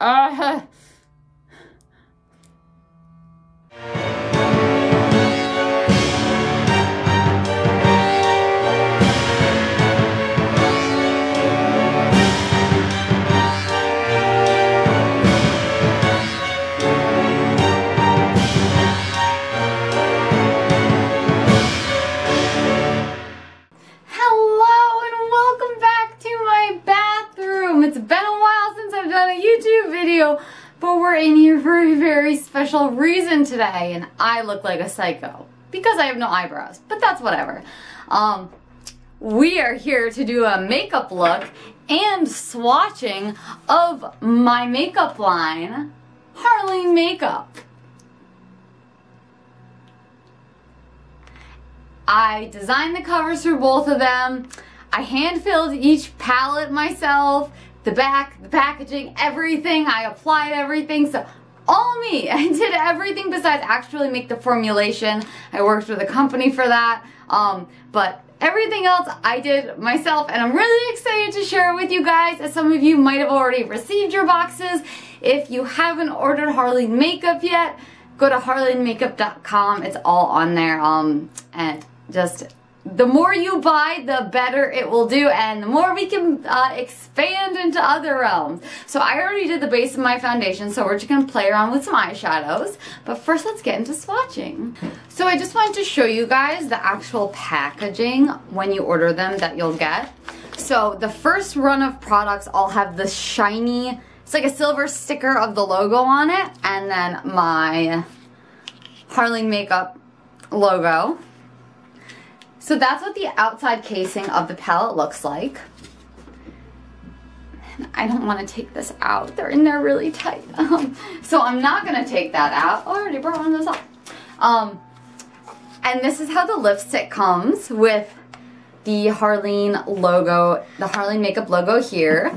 Uh, today, and I look like a psycho because I have no eyebrows, but that's whatever. Um, we are here to do a makeup look and swatching of my makeup line, Harleen Makeup. I designed the covers for both of them. I hand filled each palette myself, the back, the packaging, everything. I applied everything. So all me. I did everything besides actually make the formulation. I worked with a company for that. Um, but everything else I did myself and I'm really excited to share it with you guys as some of you might have already received your boxes. If you haven't ordered Harleen makeup yet, go to harleenmakeup.com. It's all on there. Um, and just the more you buy, the better it will do, and the more we can uh, expand into other realms. So I already did the base of my foundation, so we're just gonna play around with some eyeshadows. But first, let's get into swatching. So I just wanted to show you guys the actual packaging when you order them that you'll get. So the first run of products all have the shiny, it's like a silver sticker of the logo on it, and then my Harleen Makeup logo. So that's what the outside casing of the palette looks like. I don't want to take this out. They're in there really tight. Um, so I'm not going to take that out. I already brought one of those off. Um, and this is how the lipstick comes with the Harleen logo, the Harleen makeup logo here.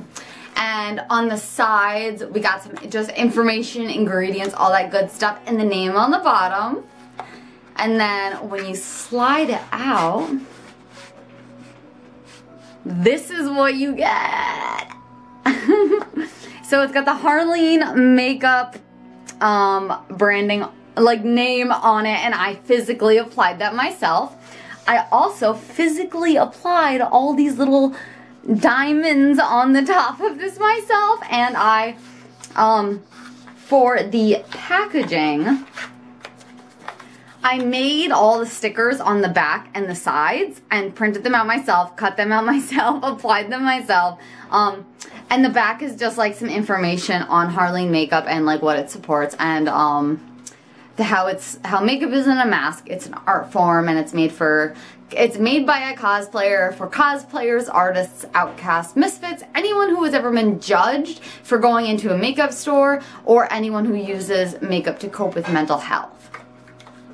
And on the sides, we got some just information, ingredients, all that good stuff, and the name on the bottom. And then when you slide it out, this is what you get. so it's got the Harleen makeup um, branding, like name on it, and I physically applied that myself. I also physically applied all these little diamonds on the top of this myself, and I, um, for the packaging, I made all the stickers on the back and the sides and printed them out myself, cut them out myself, applied them myself. Um, and the back is just like some information on Harleen makeup and like what it supports and um, the how it's how makeup isn't a mask. It's an art form and it's made for it's made by a cosplayer for cosplayers, artists, outcasts, misfits, anyone who has ever been judged for going into a makeup store or anyone who uses makeup to cope with mental health.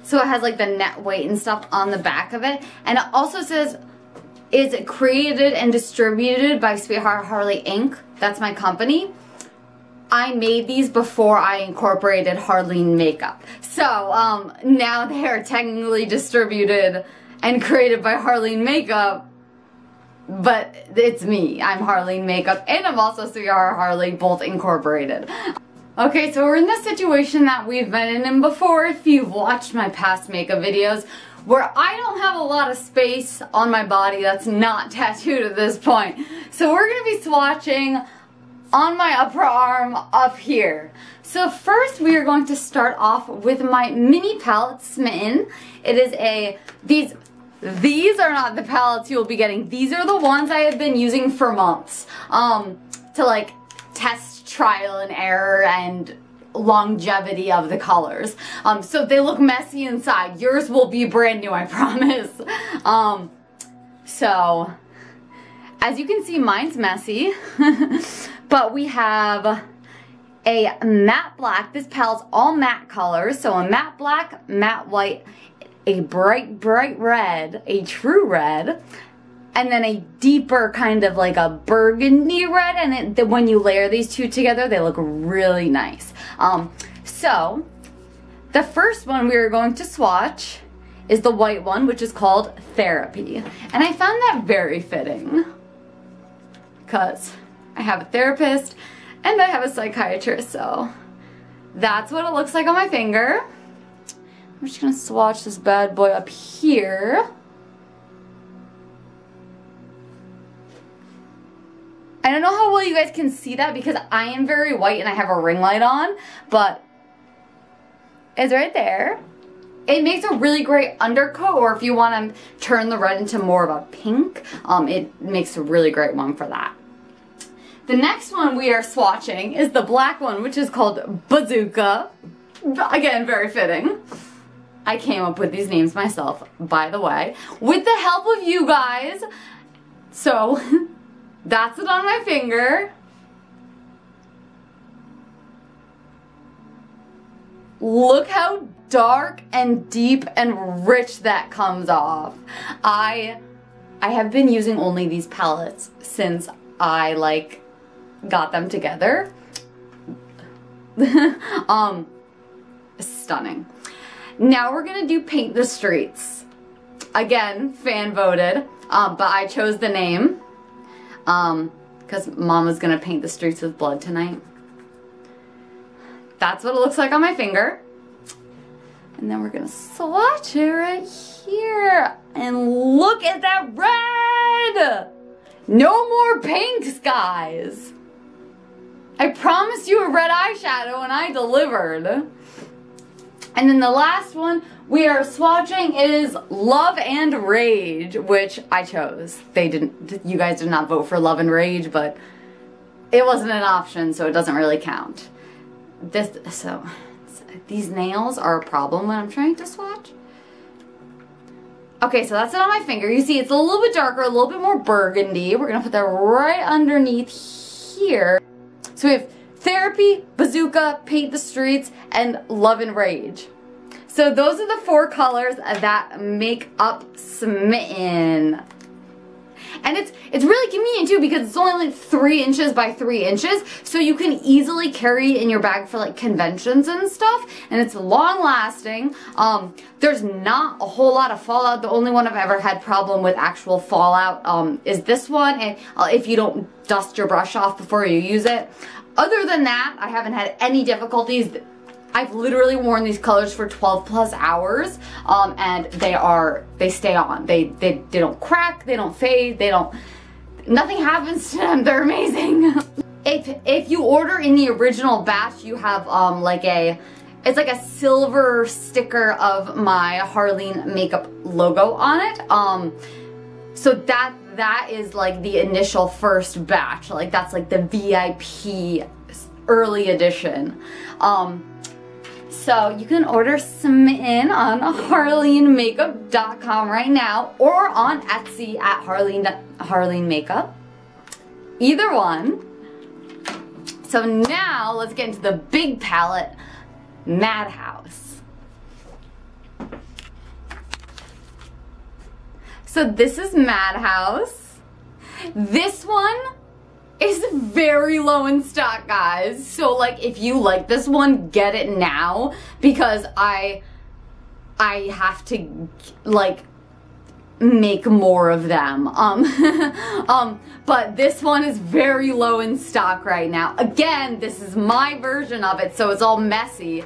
So it has like the net weight and stuff on the back of it. And it also says is created and distributed by Sweetheart Harley Inc. That's my company. I made these before I incorporated Harleen makeup. So um, now they are technically distributed and created by Harleen makeup. But it's me. I'm Harleen makeup and I'm also Sweetheart Harley, both incorporated. Okay, so we're in the situation that we've been in before if you've watched my past makeup videos where I don't have a lot of space on my body that's not tattooed at this point. So we're going to be swatching on my upper arm up here. So first we are going to start off with my mini palette Smitten. It is a, these, these are not the palettes you'll be getting. These are the ones I have been using for months um, to like test trial and error and longevity of the colors. Um, so they look messy inside. Yours will be brand new, I promise. Um, so, as you can see, mine's messy. but we have a matte black. This palette's all matte colors. So a matte black, matte white, a bright, bright red, a true red, and then a deeper kind of like a burgundy red and it, when you layer these two together they look really nice um, so the first one we are going to swatch is the white one which is called therapy and I found that very fitting because I have a therapist And I have a psychiatrist, so that's what it looks like on my finger. I'm just gonna swatch this bad boy up here. I don't know how well you guys can see that because I am very white and I have a ring light on, but it's right there. It makes a really great undercoat or if you want to turn the red into more of a pink, um, it makes a really great one for that. The next one we are swatching is the black one, which is called Bazooka. Again, very fitting. I came up with these names myself, by the way, with the help of you guys. So, that's it on my finger. Look how dark and deep and rich that comes off. I I have been using only these palettes since I like got them together. um stunning. Now we're gonna do Paint the Streets. Again, fan voted, um, but I chose the name um, because Mama's gonna paint the streets with blood tonight. That's what it looks like on my finger. And then we're gonna swatch it right here. And look at that red! No more pinks, guys! I promised you a red eyeshadow and I delivered. And then the last one we are swatching is Love and Rage, which I chose. They didn't, you guys did not vote for Love and Rage, but it wasn't an option, so it doesn't really count. This, so, these nails are a problem when I'm trying to swatch. Okay, so that's it on my finger. You see it's a little bit darker, a little bit more burgundy. We're gonna put that right underneath here. So we have Therapy, Bazooka, Paint the Streets, and Love and Rage. So those are the four colors that make up Smitten. And it's it's really convenient too because it's only like three inches by three inches. So you can easily carry it in your bag for like conventions and stuff. And it's long lasting. Um, there's not a whole lot of fallout. The only one I've ever had problem with actual fallout um, is this one. And uh, if you don't dust your brush off before you use it. Other than that, I haven't had any difficulties. I've literally worn these colors for 12 plus hours um, and they are, they stay on. They, they, they don't crack, they don't fade, they don't, nothing happens to them. They're amazing. if, if you order in the original batch, you have um, like a, it's like a silver sticker of my Harleen makeup logo on it. Um, so that that is like the initial first batch. Like that's like the VIP early edition. Um, so you can order some in on harleenmakeup.com right now or on Etsy at Harleen, Harleen Makeup. Either one. So now let's get into the big palette, Madhouse. So this is Madhouse. This one is very low in stock, guys. So like if you like this one, get it now because I I have to like make more of them. Um, um, but this one is very low in stock right now. Again, this is my version of it, so it's all messy.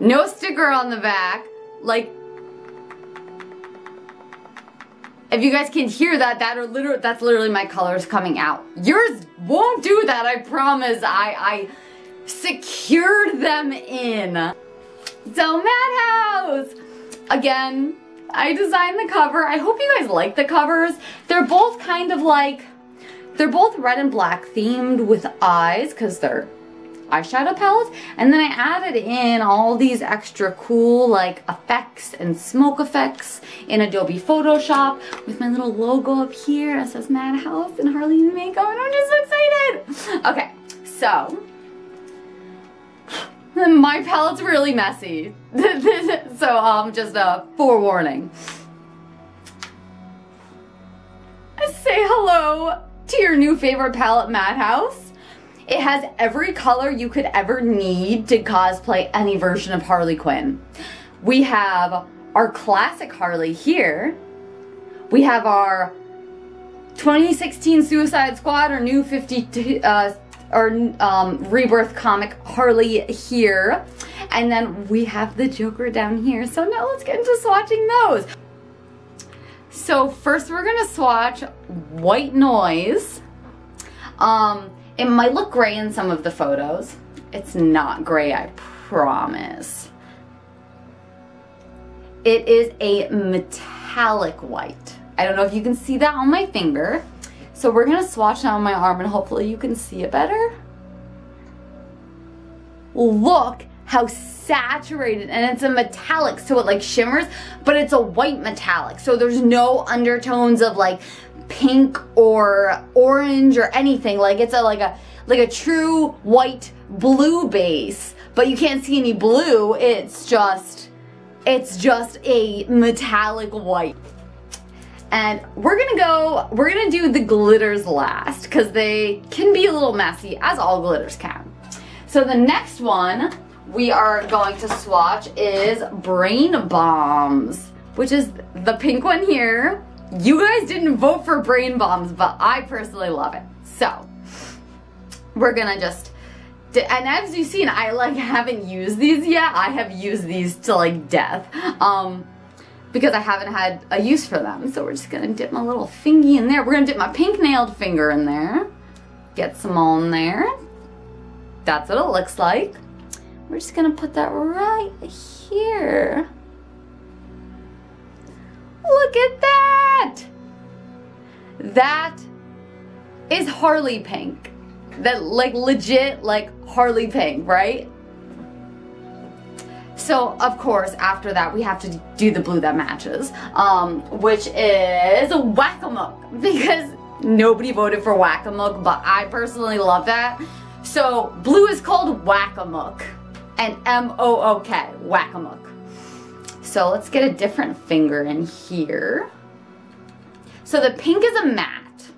No sticker on the back. Like, If you guys can hear that, that are literally that's literally my colors coming out. Yours won't do that, I promise. I I secured them in. So Madhouse! Again, I designed the cover. I hope you guys like the covers. They're both kind of like, they're both red and black themed with eyes because they're eyeshadow palette and then I added in all these extra cool like effects and smoke effects in Adobe Photoshop with my little logo up here that says Madhouse and Harleen Makeup and I'm just so excited. Okay, so my palette's really messy. so um, just a forewarning. Say hello to your new favorite palette, Madhouse. It has every color you could ever need to cosplay any version of Harley Quinn. We have our classic Harley here. We have our 2016 Suicide Squad or new 50, uh, or um, Rebirth comic Harley here. And then we have the Joker down here. So now let's get into swatching those. So first we're gonna swatch White Noise. Um, it might look gray in some of the photos. It's not gray, I promise. It is a metallic white. I don't know if you can see that on my finger. So we're gonna swatch that on my arm and hopefully you can see it better. Look how saturated and it's a metallic so it like shimmers but it's a white metallic so there's no undertones of like pink or orange or anything. Like it's a like a like a true white blue base but you can't see any blue. It's just it's just a metallic white. And we're gonna go we're gonna do the glitters last because they can be a little messy as all glitters can. So the next one we are going to swatch is Brain Bombs, which is the pink one here. You guys didn't vote for Brain Bombs, but I personally love it. So, we're gonna just, and as you've seen, I like haven't used these yet. I have used these to like death. Um, because I haven't had a use for them. So we're just gonna dip my little fingy in there. We're gonna dip my pink nailed finger in there. Get some on there. That's what it looks like. We're just gonna put that right here. Look at that! That is Harley pink. That like legit like Harley pink, right? So of course after that we have to do the blue that matches, um, which is Whack-A-Mook because nobody voted for Whack-A-Mook, but I personally love that. So blue is called Whack-A-Mook and M-O-O-K, Whack-A-Mook. So let's get a different finger in here. So the pink is a matte,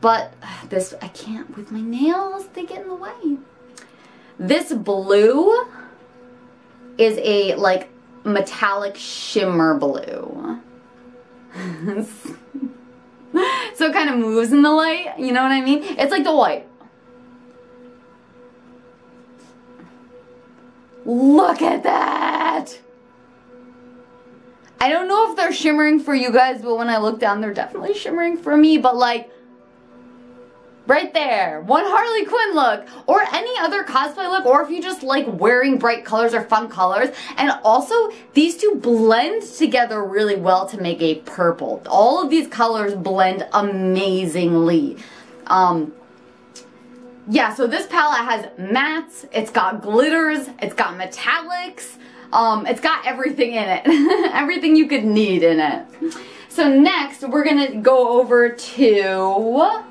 but this, I can't with my nails, they get in the way. This blue is a like metallic shimmer blue. so it kind of moves in the light, you know what I mean? It's like the white. Look at that! I don't know if they're shimmering for you guys, but when I look down, they're definitely shimmering for me, but like, right there, one Harley Quinn look, or any other cosplay look, or if you just like wearing bright colors or fun colors. And also, these two blend together really well to make a purple. All of these colors blend amazingly. Um, yeah, so this palette has mattes, it's got glitters, it's got metallics, um, it's got everything in it. everything you could need in it. So next, we're gonna go over to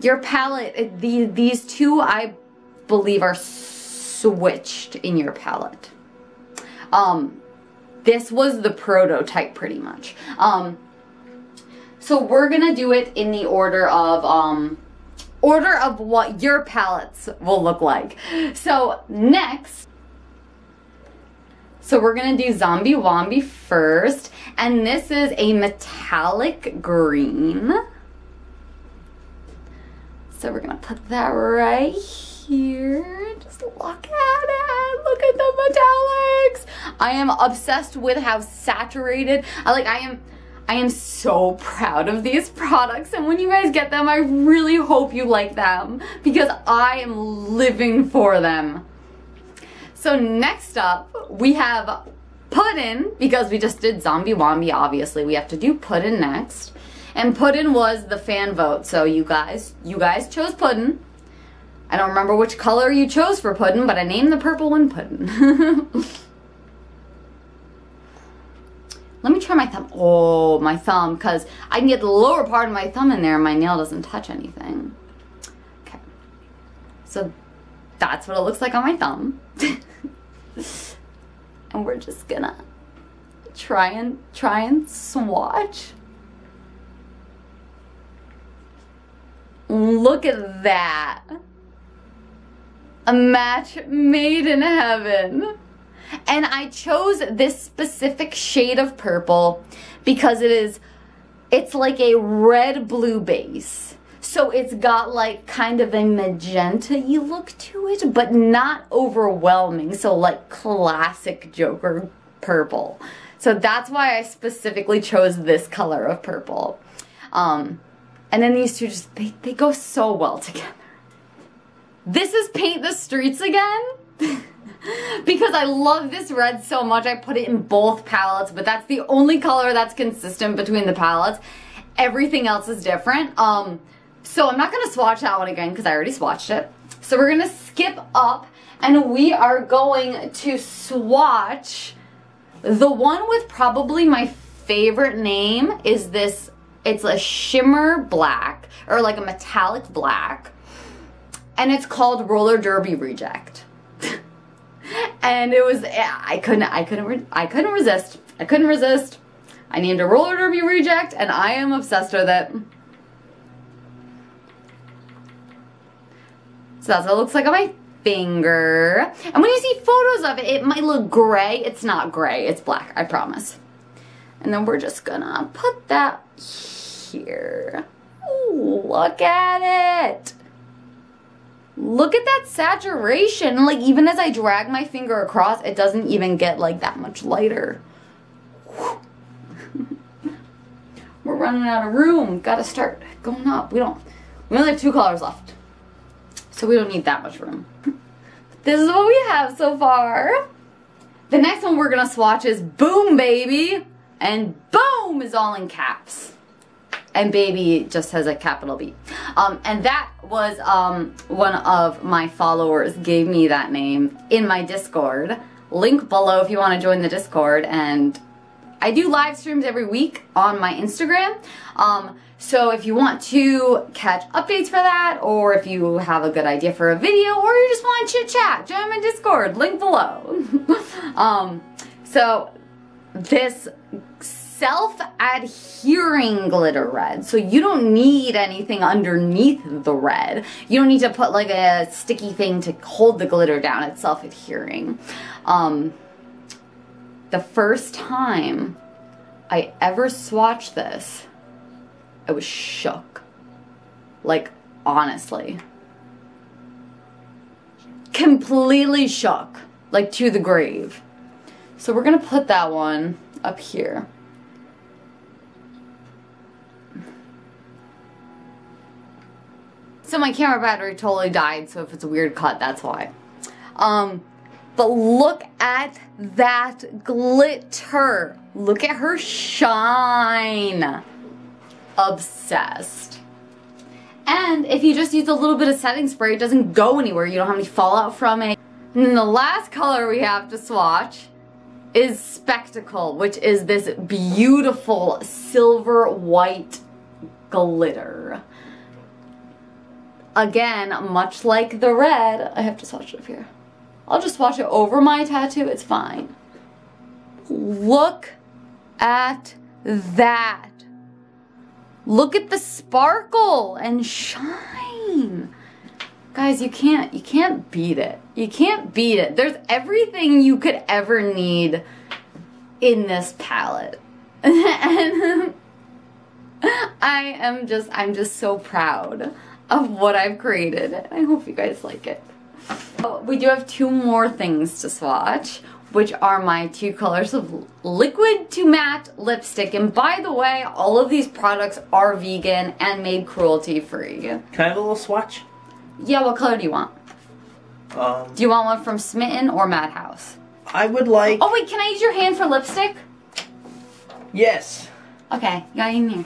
your palette. The, these two, I believe, are switched in your palette. Um, this was the prototype pretty much. Um, so we're gonna do it in the order of, um, order of what your palettes will look like. So next, so we're gonna do Zombie Wombi first, and this is a metallic green. So we're gonna put that right here. Just look at it. Look at the metallics. I am obsessed with how saturated, I like I am I am so proud of these products and when you guys get them, I really hope you like them because I am living for them. So next up, we have Puddin, because we just did Zombie Wombi, obviously. We have to do Puddin next. And Puddin was the fan vote, so you guys, you guys chose Puddin. I don't remember which color you chose for Puddin, but I named the purple one Puddin. Let me try my thumb. Oh, my thumb, because I can get the lower part of my thumb in there and my nail doesn't touch anything. Okay. So that's what it looks like on my thumb. and we're just gonna try and try and swatch. Look at that. A match made in heaven. And I chose this specific shade of purple because it is, it's like a red blue base. So it's got like kind of a magenta y look to it, but not overwhelming. So like classic Joker purple. So that's why I specifically chose this color of purple. Um, and then these two just, they, they go so well together. This is Paint the Streets again. because I love this red so much, I put it in both palettes, but that's the only color that's consistent between the palettes. Everything else is different. Um, so I'm not going to swatch that one again because I already swatched it. So we're going to skip up and we are going to swatch the one with probably my favorite name is this, it's a shimmer black or like a metallic black and it's called Roller Derby Reject. And it was, eh, I couldn't, I couldn't, I couldn't resist. I couldn't resist. I named a Roller Derby Reject and I am obsessed with it. So that's what it looks like on my finger. And when you see photos of it, it might look gray. It's not gray, it's black, I promise. And then we're just gonna put that here. Ooh, look at it. Look at that saturation. Like even as I drag my finger across, it doesn't even get like that much lighter. We're running out of room. Gotta start going up. We don't, we only have two colors left. So we don't need that much room. this is what we have so far. The next one we're gonna swatch is Boom Baby. And boom is all in caps. And baby just has a capital B. Um, and that was um, one of my followers gave me that name in my Discord. Link below if you want to join the Discord. And I do live streams every week on my Instagram. Um, so if you want to catch updates for that, or if you have a good idea for a video, or you just want to chit chat, join my Discord, link below. um, so this self-adhering glitter red. So you don't need anything underneath the red. You don't need to put like a sticky thing to hold the glitter down. It's self-adhering. Um, the first time I ever swatched this, I was shook. Like, honestly. Completely shook. Like, to the grave. So we're gonna put that one up here. So my camera battery totally died, so if it's a weird cut, that's why. Um, but look at that glitter. Look at her shine obsessed. And if you just use a little bit of setting spray, it doesn't go anywhere. You don't have any fallout from it. And then the last color we have to swatch is Spectacle, which is this beautiful silver white glitter. Again, much like the red, I have to swatch it up here. I'll just swatch it over my tattoo, it's fine. Look at that. Look at the sparkle and shine. Guys, you can't you can't beat it. You can't beat it. There's everything you could ever need in this palette. and I am just I'm just so proud of what I've created. I hope you guys like it. We do have two more things to swatch which are my two colors of liquid to matte lipstick. And by the way, all of these products are vegan and made cruelty free. Can I have a little swatch? Yeah, what color do you want? Um, do you want one from Smitten or Madhouse? I would like... Oh wait, can I use your hand for lipstick? Yes. Okay, got in here.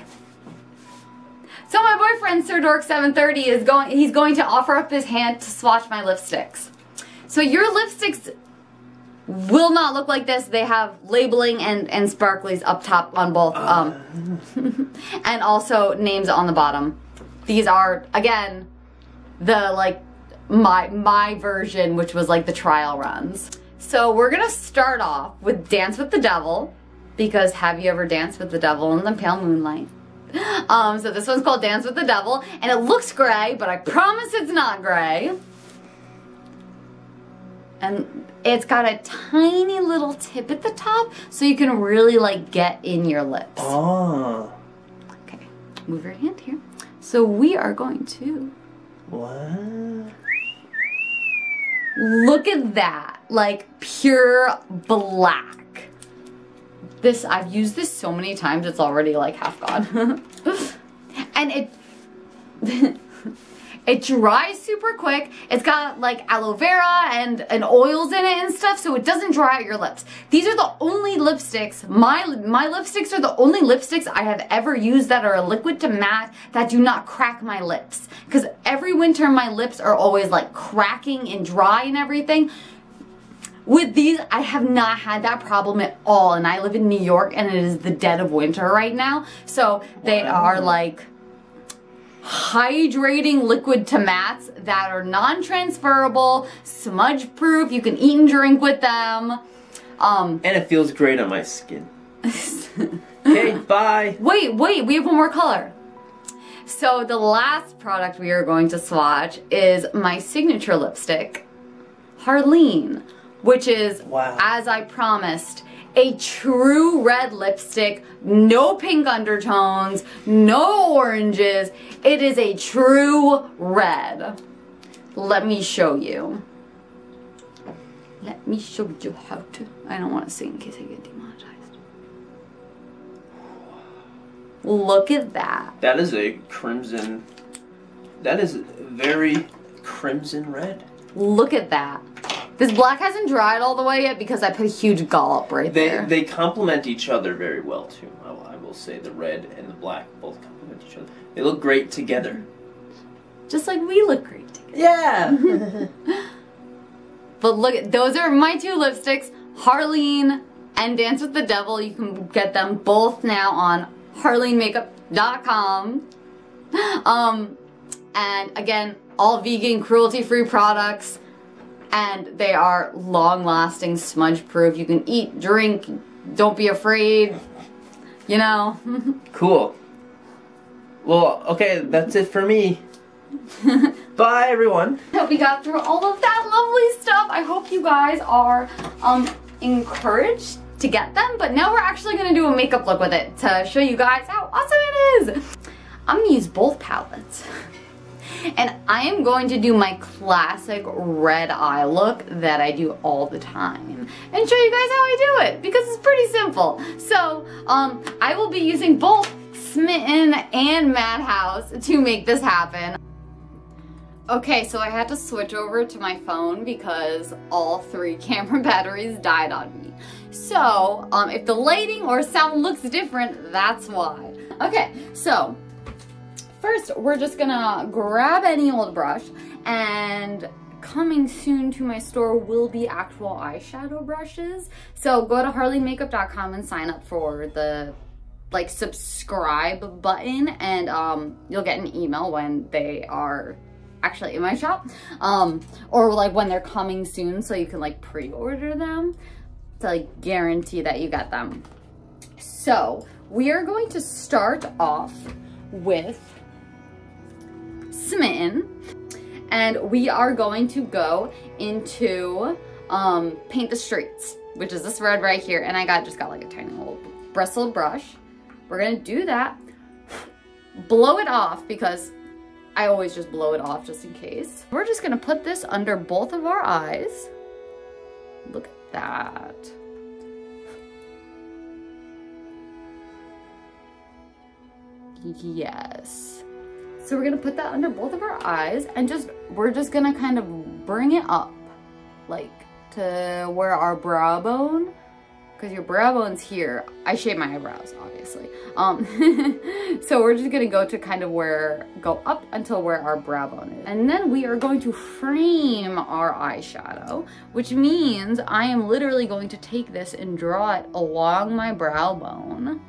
So my boyfriend, Sir Dork 730, is going he's going to offer up his hand to swatch my lipsticks. So your lipsticks will not look like this. They have labeling and, and sparklies up top on both. Um, and also names on the bottom. These are, again, the like my my version, which was like the trial runs. So we're gonna start off with Dance with the Devil, because have you ever danced with the devil in the pale moonlight? Um, so this one's called Dance with the Devil, and it looks gray, but I promise it's not gray. And it's got a tiny little tip at the top, so you can really like get in your lips. Oh. Okay, move your hand here. So we are going to What? look at that, like pure black. This I've used this so many times it's already like half gone. and it it dries super quick. It's got like aloe vera and, and oils in it and stuff, so it doesn't dry out your lips. These are the only lipsticks, my, my lipsticks are the only lipsticks I have ever used that are a liquid to matte that do not crack my lips. Because every winter my lips are always like cracking and dry and everything. With these, I have not had that problem at all. And I live in New York and it is the dead of winter right now. So they are like hydrating liquid to mattes that are non-transferable, smudge proof. You can eat and drink with them. Um, And it feels great on my skin. Okay, bye. wait, wait, we have one more color. So the last product we are going to swatch is my signature lipstick, Harleen, which is, Wow. as I promised, a true red lipstick, no pink undertones, no oranges. It is a true red. Let me show you. Let me show you how to. I don't want to sing in case I get demonetized. Look at that. That is a crimson. That is very crimson red. Look at that. This black hasn't dried all the way yet because I put a huge dollop right They there. they complement each other very well too. I will, I will say the red and the black both complement each other. They look great together. Just like we look great together. Yeah. But look, at those are my two lipsticks, Harleen and Dance with the Devil. You can get them both now on harleenmakeup.com. Um, and again, all vegan, cruelty-free products. And they are long-lasting, smudge-proof. You can eat, drink, don't be afraid. You know. cool. Well, okay, that's it for me. Bye, everyone. Hope we got through all of that lovely stuff. I hope you guys are um, encouraged to get them, but now we're actually gonna do a makeup look with it to show you guys how awesome it is. I'm gonna use both palettes. And I am going to do my classic red eye look that I do all the time and show you guys how I do it because it's pretty simple. So um, I will be using both Smitten and Madhouse to make this happen. Okay, so I had to switch over to my phone because all three camera batteries died on me. So, um, if the lighting or sound looks different, that's why. Okay, so first we're just gonna grab any old brush and coming soon to my store will be actual eyeshadow brushes. So go to harleymakeup.com and sign up for the like subscribe button and um, you'll get an email when they are actually in my shop um, or like when they're coming soon so you can like pre-order them to like guarantee that you get them. So we are going to start off with Smitten and we are going to go into um, Paint the Streets which is this red right here and I got just got like a tiny little bristle brush. We're gonna do that, blow it off because I always just blow it off just in case. We're just gonna put this under both of our eyes. Look at that. Yes. So we're gonna put that under both of our eyes and just, we're just gonna kind of bring it up like to where our brow bone, because your brow bone's here. I shave my eyebrows, obviously. Um, so we're just gonna go to kind of where, go up until where our brow bone is. And then we are going to frame our eyeshadow, which means I am literally going to take this and draw it along my brow bone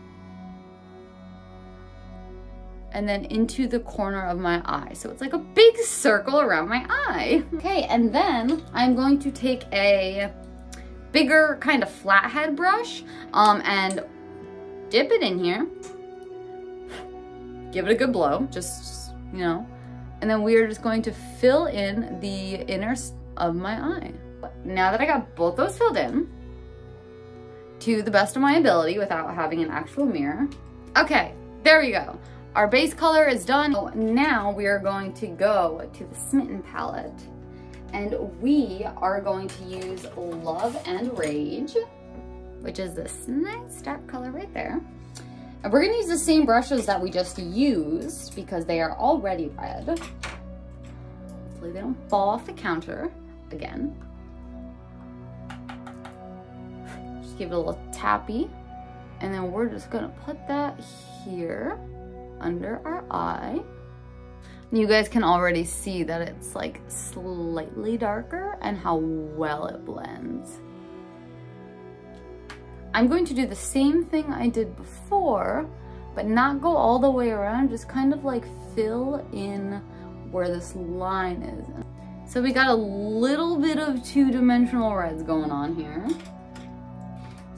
and then into the corner of my eye. So it's like a big circle around my eye. Okay, and then I'm going to take a bigger kind of flathead brush um, and dip it in here. Give it a good blow, just, you know. And then we are just going to fill in the inner of my eye. Now that I got both those filled in, to the best of my ability without having an actual mirror. Okay, there we go. Our base color is done. So now we are going to go to the Smitten palette and we are going to use Love and Rage, which is this nice dark color right there. And we're gonna use the same brushes that we just used because they are already red. Hopefully they don't fall off the counter again. Just give it a little tappy. And then we're just gonna put that here under our eye. You guys can already see that it's like slightly darker and how well it blends. I'm going to do the same thing I did before, but not go all the way around, just kind of like fill in where this line is. So we got a little bit of two-dimensional reds going on here.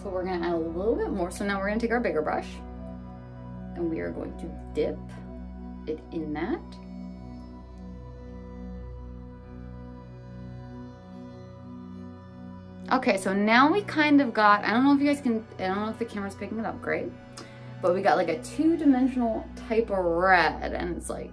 So we're gonna add a little bit more. So now we're gonna take our bigger brush and we are going to dip it in that. Okay, so now we kind of got, I don't know if you guys can, I don't know if the camera's picking it up great, but we got like a two-dimensional type of red and it's like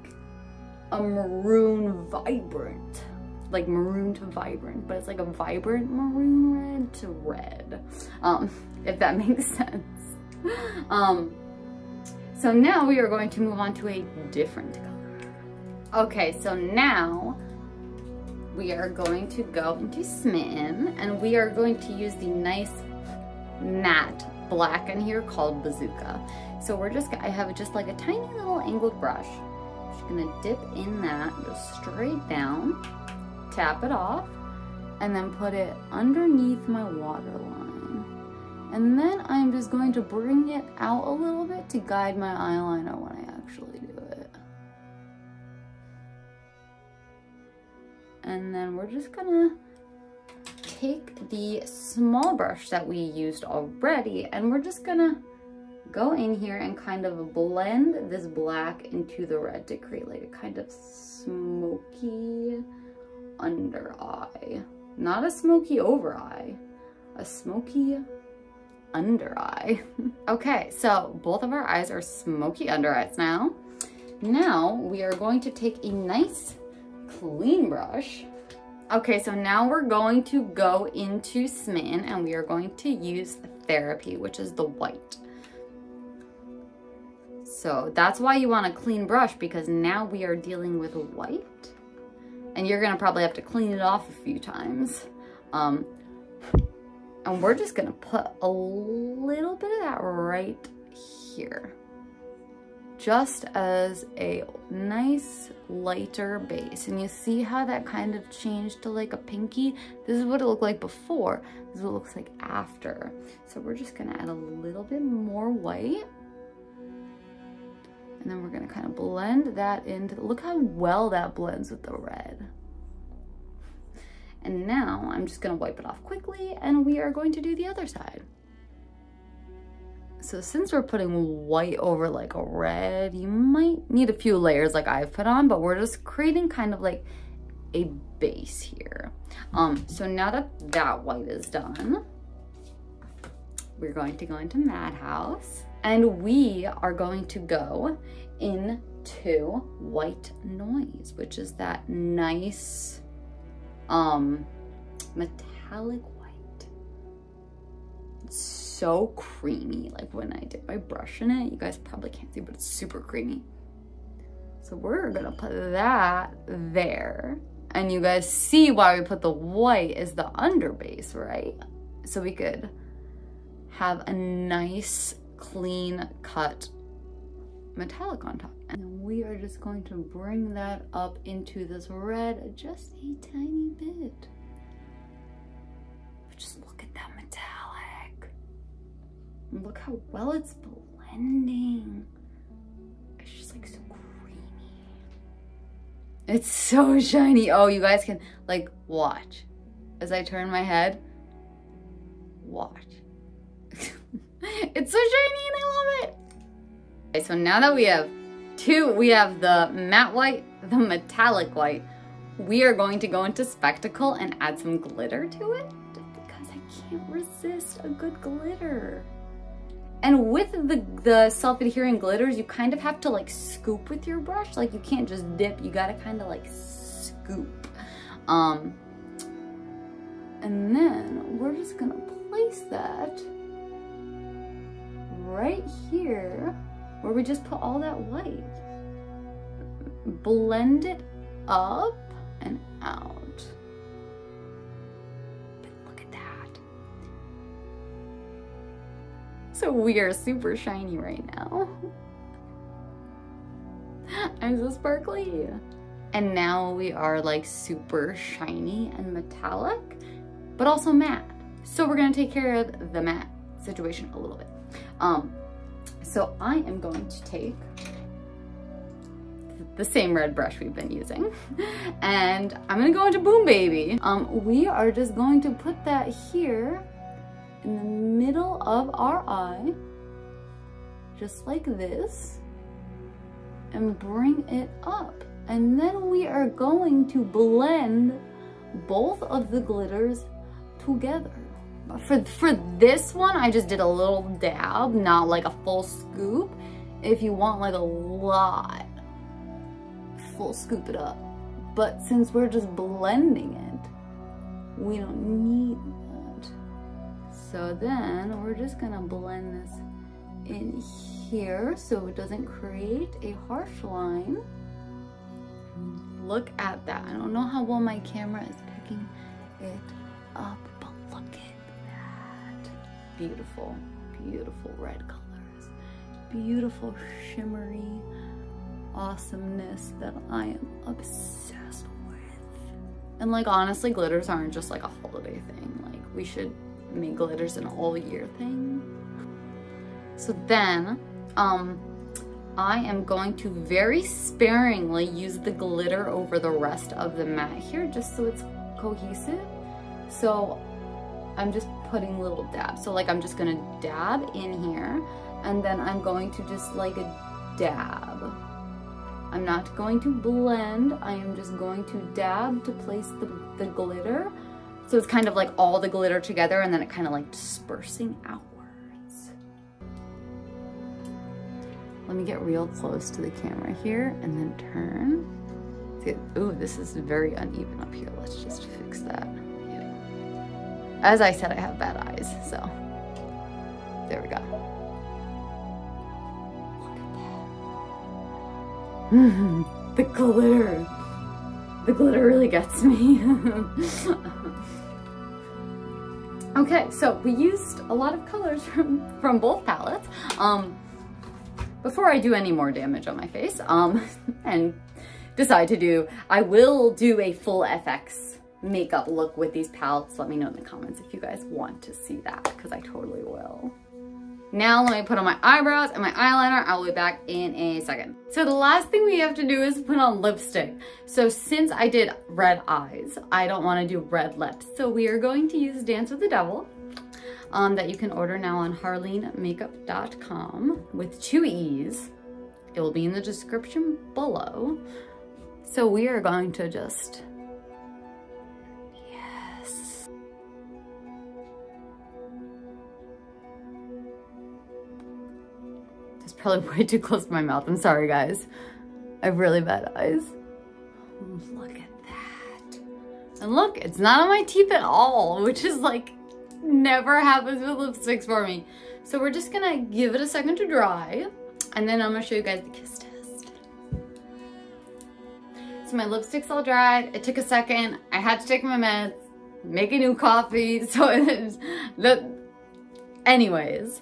a maroon vibrant, like maroon to vibrant, but it's like a vibrant maroon red to red, um, if that makes sense. Um, so now we are going to move on to a different color. Okay, so now we are going to go into Smitten and we are going to use the nice matte black in here called Bazooka. So we're just, I have just like a tiny little angled brush. Just gonna dip in that, just straight down, tap it off, and then put it underneath my waterline. And then I'm just going to bring it out a little bit to guide my eyeliner when I actually do it. And then we're just gonna take the small brush that we used already and we're just gonna go in here and kind of blend this black into the red to create like a kind of smoky under eye. Not a smoky over eye, a smoky under eye. okay, so both of our eyes are smoky under eyes now. Now we are going to take a nice clean brush. Okay, so now we're going to go into Smitten and we are going to use Therapy, which is the white. So that's why you want a clean brush because now we are dealing with white and you're gonna probably have to clean it off a few times. Um, and we're just gonna put a little bit of that right here just as a nice lighter base. And you see how that kind of changed to like a pinky? This is what it looked like before. This is what it looks like after. So we're just gonna add a little bit more white. And then we're gonna kind of blend that into, look how well that blends with the red. And now I'm just gonna wipe it off quickly and we are going to do the other side. So since we're putting white over like a red, you might need a few layers like I've put on, but we're just creating kind of like a base here. Um, so now that that white is done, we're going to go into Madhouse and we are going to go into White Noise, which is that nice um, metallic white. It's so creamy. Like when I dip my brush in it, you guys probably can't see, but it's super creamy. So we're gonna put that there. And you guys see why we put the white is the underbase, right? So we could have a nice, clean cut metallic on top. And we are just going to bring that up into this red just a tiny bit. Just look at that metallic. Look how well it's blending. It's just like so creamy. It's so shiny. Oh, you guys can like watch. As I turn my head, watch. it's so shiny and I love it. Okay, so now that we have two, we have the matte white, the metallic white, we are going to go into Spectacle and add some glitter to it because I can't resist a good glitter. And with the, the self-adhering glitters, you kind of have to like scoop with your brush. Like you can't just dip, you gotta kind of like scoop. Um, and then we're just gonna place that right here where we just put all that white. Blend it up and out. Look at that. So we are super shiny right now. I'm so sparkly. And now we are like super shiny and metallic, but also matte. So we're gonna take care of the matte situation a little bit. Um, so I am going to take the same red brush we've been using. And I'm gonna go into Boom Baby. Um, we are just going to put that here in the middle of our eye, just like this, and bring it up. And then we are going to blend both of the glitters together. For, for this one, I just did a little dab, not like a full scoop. If you want like a lot, full scoop it up. But since we're just blending it, we don't need that. So then we're just gonna blend this in here so it doesn't create a harsh line. Look at that. I don't know how well my camera is picking it up, Beautiful, beautiful red colors. Beautiful shimmery awesomeness that I am obsessed with. And like honestly, glitters aren't just like a holiday thing. Like we should make glitters an all year thing. So then, um, I am going to very sparingly use the glitter over the rest of the mat here just so it's cohesive. So I'm just putting little dabs. So like I'm just gonna dab in here and then I'm going to just like a dab. I'm not going to blend, I am just going to dab to place the, the glitter. So it's kind of like all the glitter together and then it kind of like dispersing outwards. Let me get real close to the camera here and then turn. Ooh, this is very uneven up here. Let's just fix that. As I said, I have bad eyes, so there we go. the glitter. The glitter really gets me. okay, so we used a lot of colors from, from both palettes. Um, before I do any more damage on my face, um, and decide to do, I will do a full FX makeup look with these palettes. Let me know in the comments if you guys want to see that, because I totally will. Now let me put on my eyebrows and my eyeliner. I'll be back in a second. So the last thing we have to do is put on lipstick. So since I did red eyes, I don't want to do red lips. So we are going to use Dance with the Devil um, that you can order now on harleenmakeup.com with two E's. It will be in the description below. So we are going to just probably way too close to my mouth. I'm sorry, guys. I have really bad eyes. Look at that. And look, it's not on my teeth at all, which is like never happens with lipsticks for me. So we're just gonna give it a second to dry and then I'm gonna show you guys the kiss test. So my lipstick's all dried. It took a second. I had to take my meds, make a new coffee. So it's the, anyways,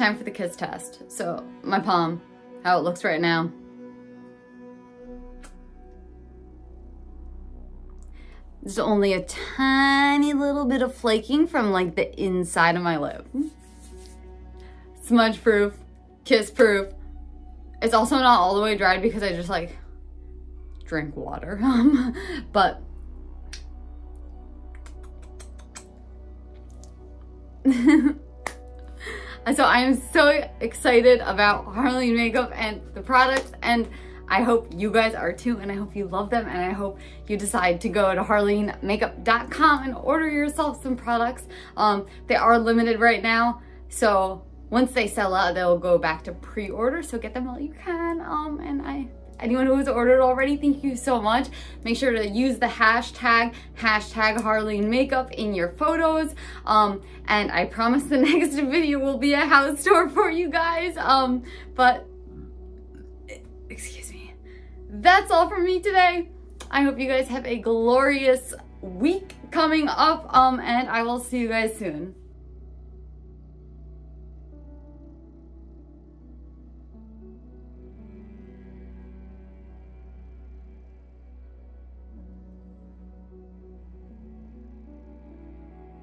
time for the kiss test. So my palm, how it looks right now. There's only a tiny little bit of flaking from like the inside of my lip. Smudge proof, kiss proof. It's also not all the way dried because I just like drink water. but And so I am so excited about Harleen Makeup and the products and I hope you guys are too and I hope you love them and I hope you decide to go to harleenmakeup.com and order yourself some products. Um, they are limited right now, so once they sell out, they'll go back to pre-order. So get them while you can. Um, and I, anyone who has ordered already, thank you so much. Make sure to use the hashtag, hashtag Harleen Makeup in your photos. Um, and I promise the next video will be a house tour for you guys. Um, but, excuse me. That's all from me today. I hope you guys have a glorious week coming up. Um, and I will see you guys soon.